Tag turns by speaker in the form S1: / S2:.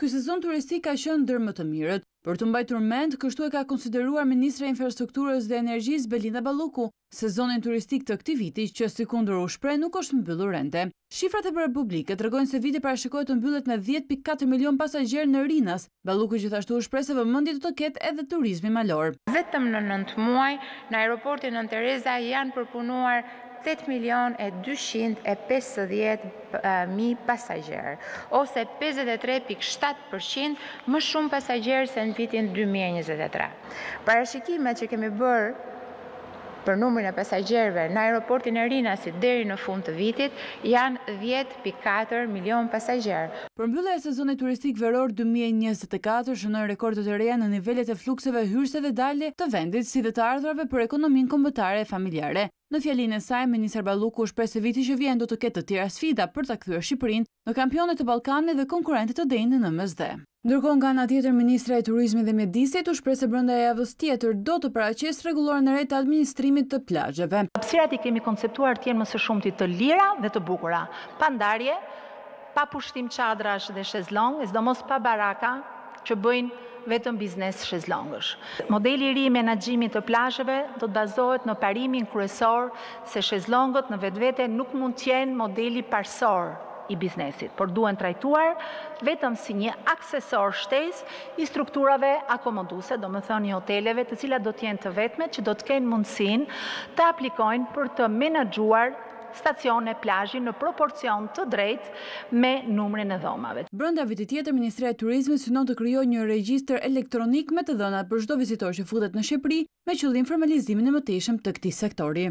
S1: Ky sezon turistik ka qenë ndër më të mirët. Për t'u mbajtur mend, kështu e ka konsideruar ministrja e Infrastrukturës dhe Energjisë, Belinda Balluku, sezonin turistik të këtij viti, që sikundër u shpreh nuk është mbyllur ende. Shifrat e bërë publike tregojnë se viti parashikohet të mbyllet me dhjetë pikë katër milionë pasagjerë në Rinas. Balluku gjithashtu u shpreh se vëmendje do të ketë edhe turizmi malor.
S2: Vetëm në nëntë muaj, në aeroportin Nënë Tereza janë përpunuar tetë milionë e dyqind e pesëdhjetë mijë pasagjerë, ose pesëdhjetë e tre pikë shtatë për qind më shumë pasagjerë se në vitin dy mijë e njëzet e tre. Parashikimet që kemi bërë për numrin e pasagjerëve në aeroportin e Rinasit deri në fund të vitit janë dhjetë pikë katër milionë pasagjerë.
S1: Përmbyllja e sezonit turistik veror dy mijë e njëzet e katër shënoi rekorde të reja në nivelet e flukseve hyrëse dhe dalëse të vendit si dhe të ardhurave për ekonominë kombëtare e familjare. Në fjalinë e saj, ministre Balluku u shpreh se viti që vjen do të ketë të tjera sfida për ta kthyer Shqipërinë në kampione të Ballkanit dhe konkurrente të denjë në Mesdhe. Ndërkohë nga ana tjetër ministrja e Turizmit dhe Mjedisit u shpreh se brenda javës tjetër do të paraqesë rregulloren e re të administrimit të plazheve.
S3: Hapësirat i kemi konceptuar të jenë më së shumti të lira dhe të bukura, pa ndarje pa pushtim çadrash dhe shezlongësh sidomos pa baraka që bëjnë vetëm biznes shezlongësh. Modeli i ri i menaxhimit të plazheve do të bazohet në parimin kryesor se shezlongët në vetvete nuk mund të jenë modeli parësor i biznesit, por duhen trajtuar vetëm si një aksesor shtesë i strukturave akomoduese, domethënë i hoteleve, të cilat do të jenë të vetmet që do të kenë mundësinë të aplikojnë për të menaxhuar stacione plazhi në proporcion të drejtë me numrin e dhomave.
S1: Brenda vitit tjetër Ministria e Turizmit synon të krijojë një regjistër elektronik me të dhënat për çdo vizitor që futet në Shqipëri me qëllim formalizimin e mëtejshëm të këtij sektori.